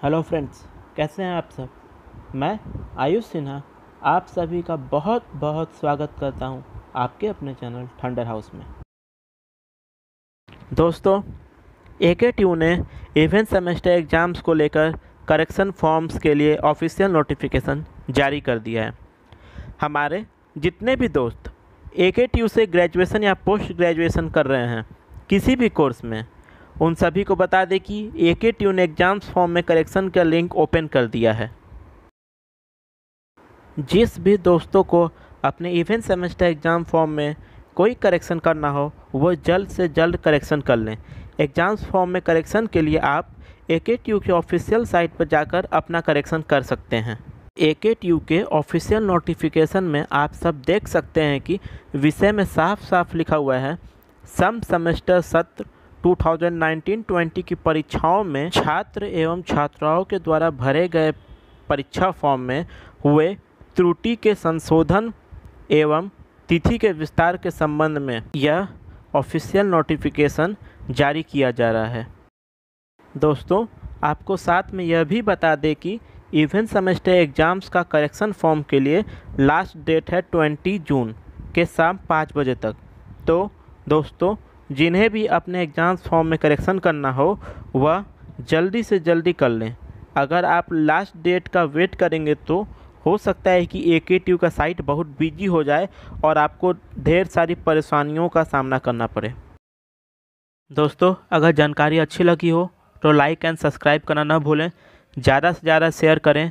Hello friends, कैसे हैं आप सब? मैं आयुष सिन्हा आप सभी का बहुत बहुत स्वागत करता हूँ आपके अपने चैनल थंडर हाउस में। दोस्तों ए के ट्यू ने इवेंट सेमेस्टर एग्ज़ाम्स को लेकर करेक्शन फॉर्म्स के लिए ऑफिशियल नोटिफिकेशन जारी कर दिया है। हमारे जितने भी दोस्त ए के ट्यू से ग्रेजुएशन या पोस्ट ग्रेजुएशन कर रहे हैं, किसी भी कोर्स में उन सभी को बता दें कि A K TU exams form में करेक्शन का लिंक ओपन कर दिया है। जिस भी दोस्तों को अपने इवेंट सेमेस्टर एग्ज़ाम फॉर्म में कोई करेक्शन करना हो वो जल्द से जल्द करेक्शन कर लें। एग्ज़ाम्स फॉर्म में करेक्शन के लिए आप ए के ट्यू के ऑफिशियल साइट पर जाकर अपना करेक्शन कर सकते हैं। ए के ट्यू के ऑफिशियल नोटिफिकेशन में आप सब देख सकते हैं कि विषय में साफ़ साफ़ लिखा हुआ है। सम सेमेस्टर सत्र 2019-20 की परीक्षाओं में छात्र एवं छात्राओं के द्वारा भरे गए परीक्षा फॉर्म में हुए त्रुटि के संशोधन एवं तिथि के विस्तार के संबंध में यह ऑफिशियल नोटिफिकेशन जारी किया जा रहा है। दोस्तों, आपको साथ में यह भी बता दें कि इवेंट सेमेस्टर एग्ज़ाम्स का करेक्शन फॉर्म के लिए लास्ट डेट है 20 जून के शाम पाँच बजे तक। तो दोस्तों जिन्हें भी अपने एग्ज़ाम्स फॉर्म में करेक्शन करना हो, वह जल्दी से जल्दी कर लें। अगर आप लास्ट डेट का वेट करेंगे तो हो सकता है कि ए के ट्यू का साइट बहुत बिज़ी हो जाए और आपको ढेर सारी परेशानियों का सामना करना पड़े। दोस्तों, अगर जानकारी अच्छी लगी हो तो लाइक एंड सब्सक्राइब करना ना भूलें। ज़्यादा से ज़्यादा शेयर करें।